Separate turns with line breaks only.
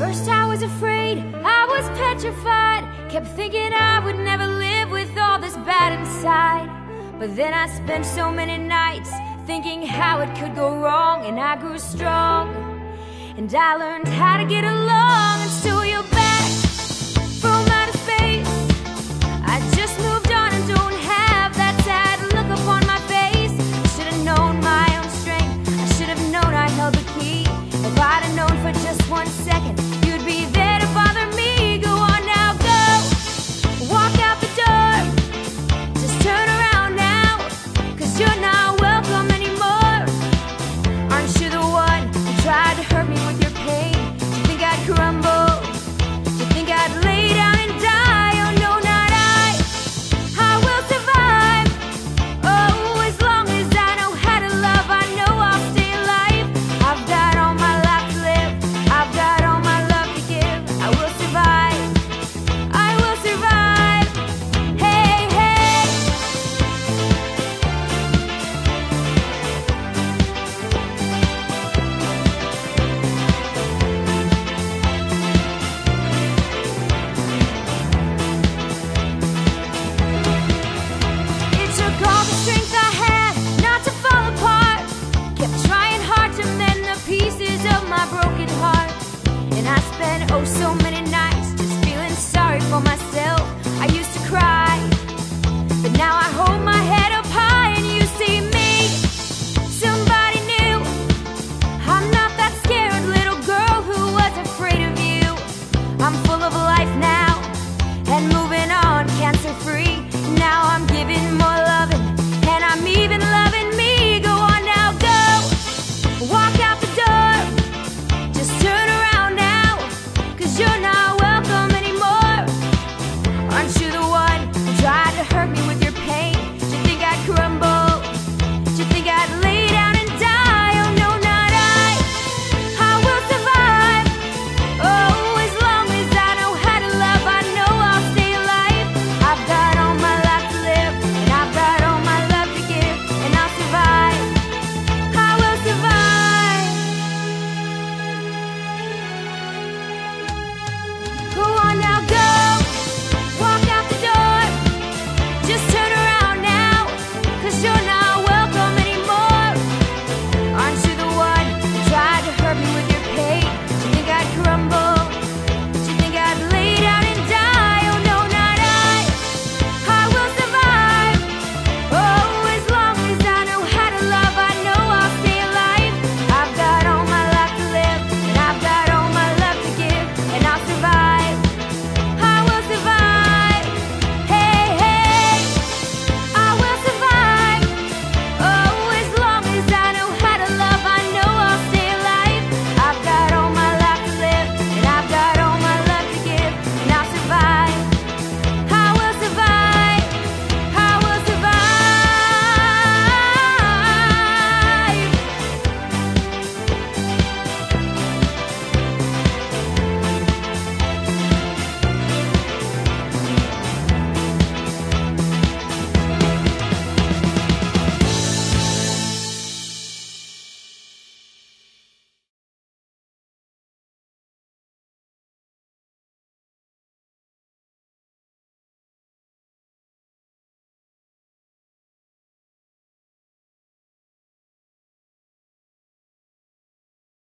First I was afraid, I was petrified. Kept thinking I would never live with all this bad inside. But then I spent so many nights Thinking how it could go wrong And I grew strong. And I learned how to get along And so you're